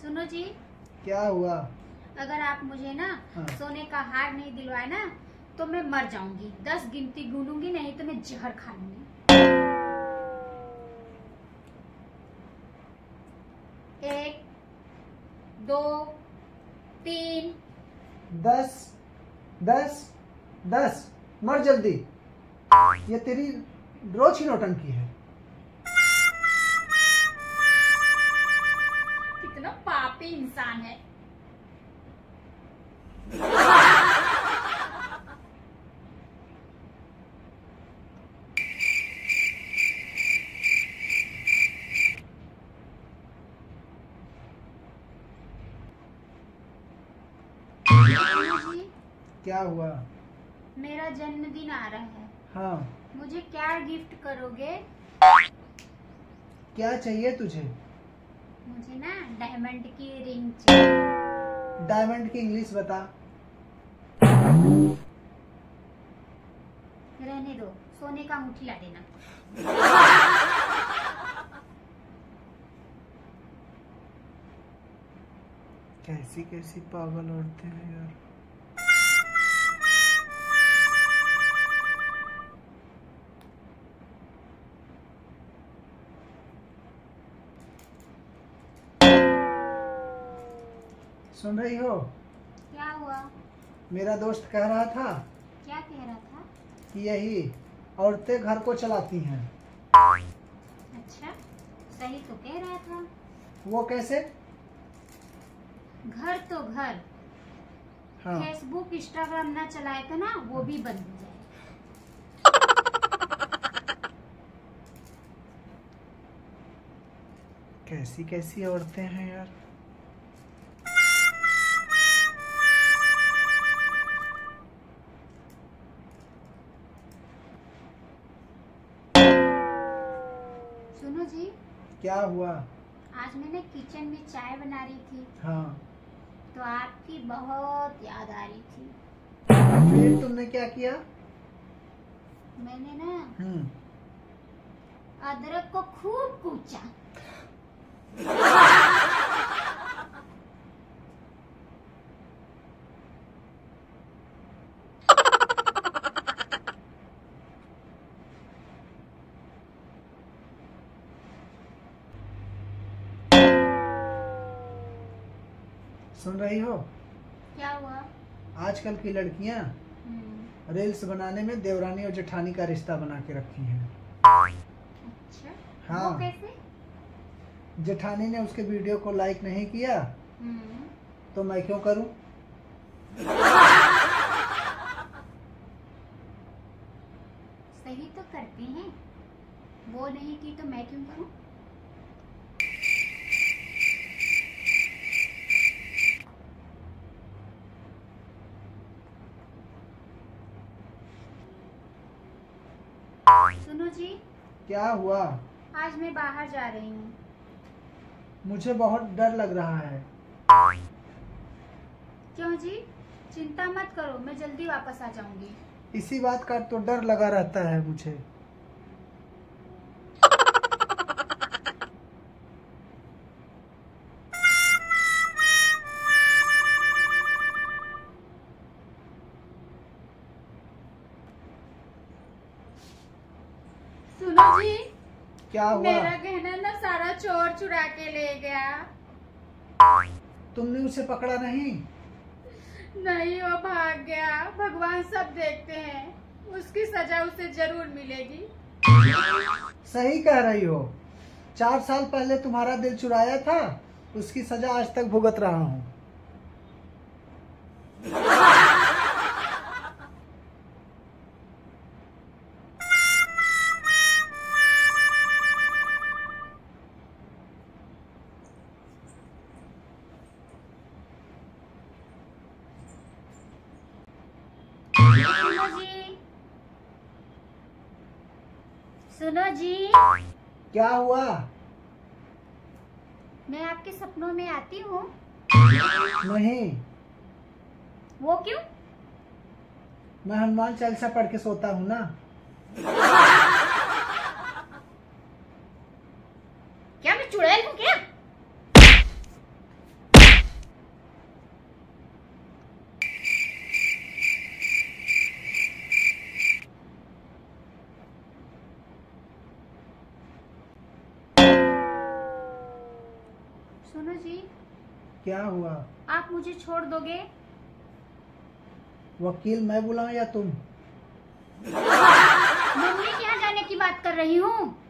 सुनो जी। क्या हुआ? अगर आप मुझे ना हाँ। सोने का हार नहीं दिलवाए ना तो मैं मर जाऊँगी। दस गिनती गुनूँगी नहीं तो मैं जहर खा लूँगी। एक दो तीन। दस दस दस। मर जल्दी। ये तेरी रोज की नौटंकी है। पापी इंसान है। क्या हुआ? मेरा जन्मदिन आ रहा है। हाँ। मुझे क्या गिफ्ट करोगे? क्या चाहिए तुझे? मुझे ना डायमंड की रिंग चाहिए डायमंड की इंग्लिश बता। रहने दो सोने का अंगूठी ला देना। कैसी कैसी पागल औरतें हैं यार। सुन रही हो? क्या हुआ? मेरा दोस्त कह रहा था क्या कह रहा था? कि यही औरतें घर को चलाती हैं। अच्छा सही तो कह रहा था। वो कैसे? घर तो घर। हाँ। फेसबुक इंस्टाग्राम ना चलाए तो ना वो भी बंद हो जाए। कैसी कैसी औरतें हैं यार। सुनो जी। क्या हुआ? आज मैंने किचन में चाय बना रही थी। हाँ। तो आपकी बहुत याद आ रही थी। फिर तुमने क्या किया? मैंने ना हम्म। अदरक को खूब कूचा। सुन रही हो? क्या हुआ? आजकल की लड़कियाँ हम्म, रील्स बनाने में देवरानी और जेठानी का रिश्ता बना के रखी हैं। अच्छा। हाँ। वो कैसे? जेठानी ने उसके वीडियो को लाइक नहीं किया हम्म, तो मैं क्यों करूँ? सही तो करते हैं। वो नहीं की तो मैं क्यों करूँ? सुनो जी। क्या हुआ? आज मैं बाहर जा रही हूँ। मुझे बहुत डर लग रहा है। क्यों जी? चिंता मत करो मैं जल्दी वापस आ जाऊँगी। इसी बात का तो डर लगा रहता है मुझे। सुनो जी क्या हुआ? मेरा गहना ना सारा चोर चुरा के ले गया। तुमने उसे पकड़ा नहीं? नहीं वो भाग गया। भगवान सब देखते हैं। उसकी सजा उसे ज़रूर मिलेगी। सही कह रही हो। चार साल पहले तुम्हारा दिल चुराया था उसकी सजा आज तक भुगत रहा हूँ। सुनो जी। सुनो जी क्या हुआ? मैं आपके सपनों में आती हूँ। नहीं। वो क्यों? मैं हनुमान चालीसा पढ़ के सोता हूँ ना। क्या मैं चुड़ैल हूँ क्या सुनो जी क्या हुआ? आप मुझे छोड़ दोगे? वकील मैं बुलाऊं या तुम? मम्मी क्या जाने की बात कर रही हूँ।